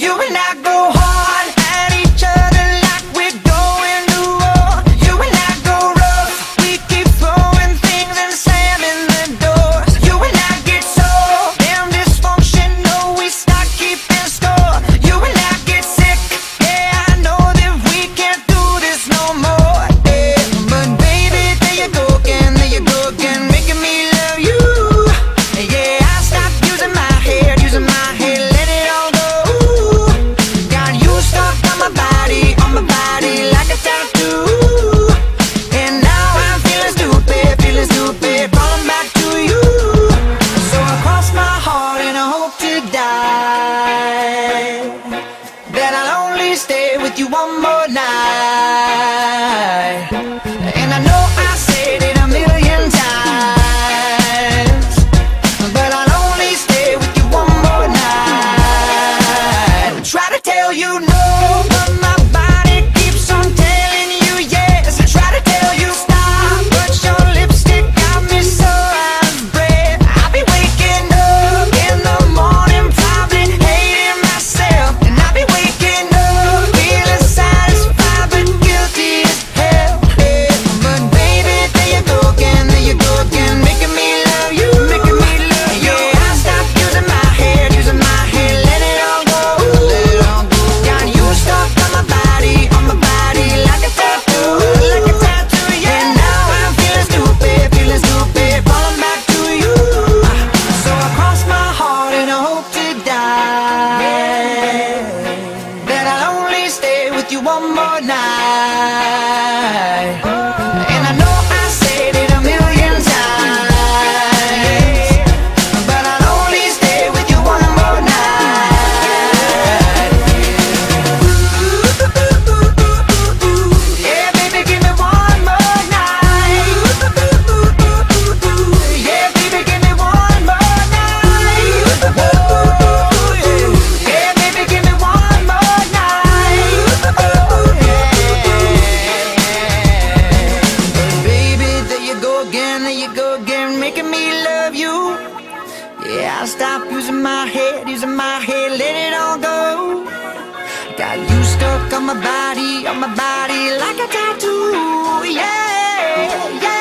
you and I go home. me love you. Yeah, I stop using my head, using my head, let it all go. Got you stuck on my body, on my body like a tattoo. Yeah, yeah.